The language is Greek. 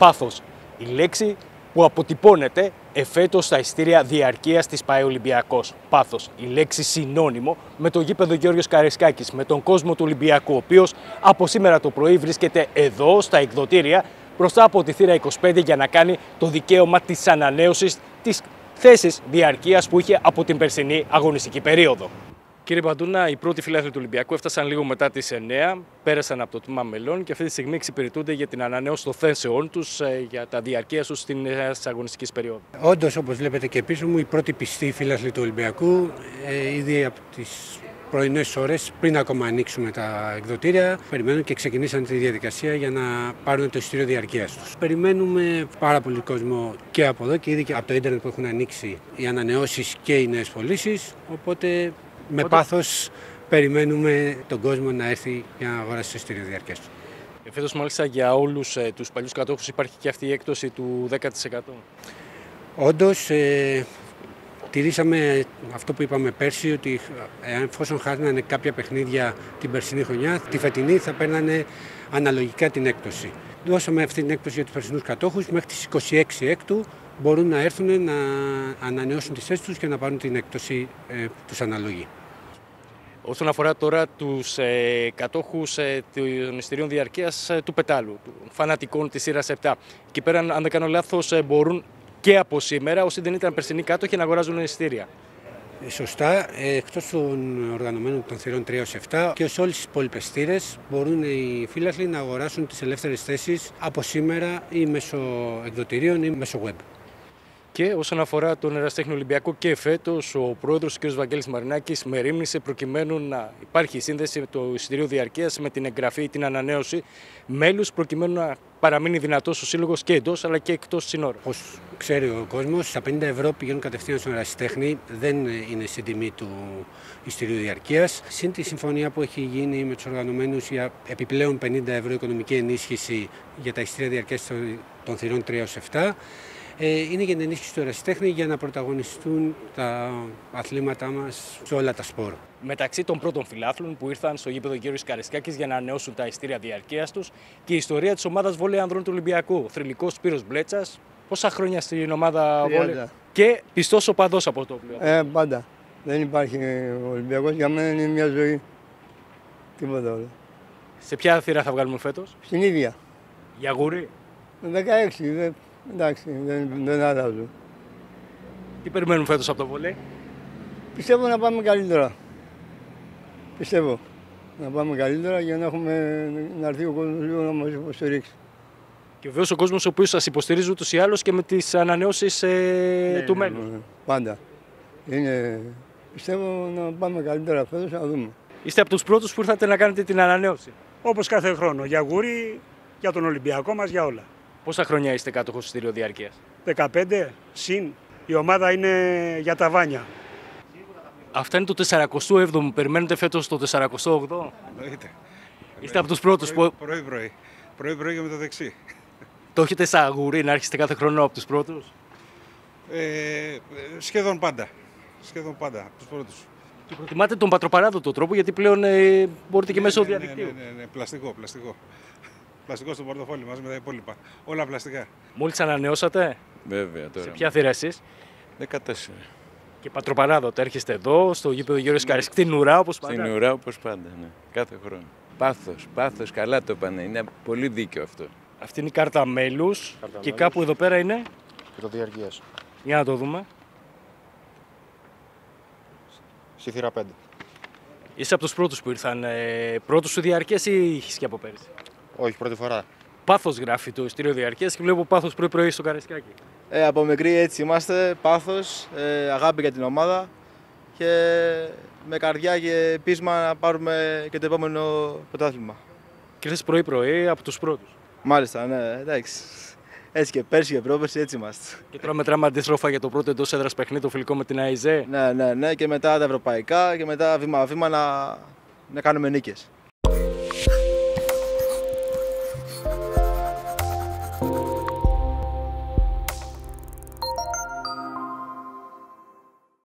πάθος. Η λέξη που αποτυπώνεται εφέτος στα ειστήρια διαρκείας της ΠαΕ Ολυμπιακός. Πάθος, η λέξη συνώνυμο με το γήπεδο Γιώργος Καρεσκάκης, με τον κόσμο του Ολυμπιακού, ο οποίος από σήμερα το πρωί βρίσκεται εδώ στα εκδοτήρια μπροστά από τη θύρα 25 για να κάνει το δικαίωμα της ανανέωσης της θέσης διαρκείας που είχε από την περσινή αγωνιστική περίοδο. Κύριε Παντούνα, οι πρώτοι φιλάθλοι του Ολυμπιακού έφτασαν λίγο μετά τις 9, πέρασαν από το τμήμα μελών και αυτή τη στιγμή εξυπηρετούνται για την ανανέωση των θέσεών τους για τα διαρκεία τους στην αγωνιστική περίοδο. Όντως, όπως βλέπετε και πίσω μου, οι πρώτοι πιστοί φίλαθλοι του Ολυμπιακού ε, ήδη από τις πρωινές ώρες, πριν ακόμα ανοίξουμε τα εκδοτήρια, περιμένουν και ξεκινήσαν τη διαδικασία για να πάρουν το εισιτήριο διαρκείας τους. Περιμένουμε πάρα πολύ κόσμο και από εδώ και ήδη και από το ίντερνετ που έχουν ανοίξει οι ανανεώσεις και οι νέες πωλήσεις. Οπότε με πάθος περιμένουμε τον κόσμο να έρθει για να αγοράσει το εισιτήριο διαρκεία του. Εφέτο, μάλιστα, για όλους ε, τους παλιούς κατόχους υπάρχει και αυτή η έκπτωση του 10%. Όντως, ε, τηρήσαμε αυτό που είπαμε πέρσι, ότι ε, εφόσον χάσανε κάποια παιχνίδια την περσινή χρονιά, τη φετινή θα παίρνανε αναλογικά την έκπτωση. Δώσαμε αυτή την έκπτωση για τους περσινούς κατόχους μέχρι τις 26 έκτου μπορούν να έρθουν να ανανεώσουν τις θέσεις τους και να πάρουν την έκπτωση ε, που τους αναλογεί. Όσον αφορά τώρα τους ε, κατόχους ε, των εισιτηρίων διαρκείας ε, του πετάλου, των φανατικών της σειράς 7. Εκεί πέρα, αν δεν κάνω λάθος, ε, μπορούν και από σήμερα, όσοι δεν ήταν περσινοί κάτοχοι, να αγοράζουν εισιτήρια. Ε, σωστά, εκτός των οργανωμένων των θηρών 3 7 και σε όλες τις υπόλοιπες θύρες μπορούν οι φίλαθλοι να αγοράσουν τις ελεύθερες θέσεις από σήμερα ή μέσω εκδοτηρίων ή μέσω web. Και όσον αφορά τον Εραστέχνη Ολυμπιακό και φέτος, ο πρόεδρος κ. Βαγγέλης Μαρινάκης μερίμνησε προκειμένου να υπάρχει σύνδεση του εισιτηρίου διαρκείας με την εγγραφή ή την ανανέωση μέλους, προκειμένου να παραμείνει δυνατός ο σύλλογος και εντός αλλά και εκτός συνόρων. Όπω ξέρει ο κόσμος, τα 50 ευρώ πηγαίνουν κατευθείαν στον ερασιτέχνη, δεν είναι στην τιμή του εισιτηρίου διαρκείας. Συν τη συμφωνία που έχει γίνει με τους οργανωμένους για επιπλέον 50 ευρώ οικονομική ενίσχυση για τα εισιτήρια διαρκείας των θηρών 3 7 ε, είναι για την ενίσχυση του ερασιτέχνη για να πρωταγωνιστούν τα αθλήματά μας σε όλα τα σπόρα. Μεταξύ των πρώτων φιλάθλων που ήρθαν στο γήπεδο Γιώργη Καρισκάκης για να ανανεώσουν τα ειστήρια διαρκείας τους και η ιστορία της ομάδας Βόλεϊ Ανδρών του Ολυμπιακού. Θρηλυκός Σπύρος Μπλέτσας. Πόσα χρόνια στην ομάδα Βόλεϊ; Και πιστός οπαδό από το πλοίο. Ε, πάντα. Δεν υπάρχει Ολυμπιακός. Για μένα είναι μια ζωή. Τίποτα άλλο. Σε ποια θύρα θα βγάλουμε φέτος, Στην ίδια. Για γούρι; 16. Εντάξει, δεν, δεν αλλάζω. Τι περιμένουμε φέτος από το βολέ. Πιστεύω να πάμε καλύτερα. Πιστεύω. Να πάμε καλύτερα για να, έχουμε, να έρθει ο κόσμος λίγο να μας υποστηρίξει. Και βεβαίως ο κόσμος ο οποίος σας υποστηρίζει ούτως ή άλλως και με τις ανανεώσεις ε, Ναι, του ναι, μέλου. ναι, Πάντα. Είναι, πιστεύω να πάμε καλύτερα φέτος, να δούμε. Είστε από τους πρώτους που ήρθατε να κάνετε την ανανέωση. Όπως κάθε χρόνο. Για γούρι, για τον Ολυμπιακό μας, για όλα. Πόσα χρόνια είστε κάτοχος εισιτήριο διαρκεία. 15 συν. Η ομάδα είναι για τα βάνια. Αυτά είναι το 47ο. Περιμένετε φέτος το 48ο. Εννοείται. Είστε από τους πρώτους που Πρωί-πρωί. Πρωί-πρωί και με το δεξί. το έχετε σαν αγουρί να έρχεστε κάθε χρόνο από τους πρώτους; Ε, σχεδόν πάντα. Σχεδόν πάντα. Από τους πρώτους. Και προτιμάτε τον πατροπαράδοτο τρόπο γιατί πλέον ε, μπορείτε και μέσω Ναι, ναι, διαδικτύου. Ναι, ναι, ναι, πλαστικό, πλαστικό. Πλαστικό στο πορτοφόλι μαζί με τα υπόλοιπα. Όλα πλαστικά. Μόλις ανανεώσατε, Βέβαια σε τώρα. ποια θύρα εσείς; 14. Και πατροπαράδοτο. Έρχεστε εδώ, στο γήπεδο Γιώργος Καρισκ, την ουρά όπως Στην πάντα. ουρά όπως πάντα, ναι. Κάθε χρόνο. Πάθος, πάθος, καλά το πάνε. Είναι πολύ δίκαιο αυτό. Αυτή είναι η κάρτα μέλους. Και κάπου εδώ πέρα είναι; και το διαρκείας. Για να το δούμε. Στη θύρα 5. Είσαι από τους πρώτους που ήρθαν. Ε, πρώτους σου διαρκεία ή είχε και από πέρυσι; Όχι, πρώτη φορά. Πάθος γράφει το ειστήριο διαρκείας και βλέπω πάθος πρωί-πρωί στο Καρισκάκι. Ε, από μικρή έτσι είμαστε, πάθος, ε, αγάπη για την ομάδα και με καρδιά και πείσμα να πάρουμε και το επόμενο πρωτάθλημα. Και ήρθε πρωί-πρωί από τους πρώτους. Μάλιστα, ναι, εντάξει. Έτσι και πέρσι και πρόπερσι έτσι είμαστε. Και τώρα μετράμε αντίστροφα για το πρώτο εντός έδρας παιχνίδι, το φιλικό με την ΑΙΖΕ. Ναι, ναι, ναι, και μετά τα ευρωπαϊκά και μετά βήμα-βήμα να, να κάνουμε νίκες.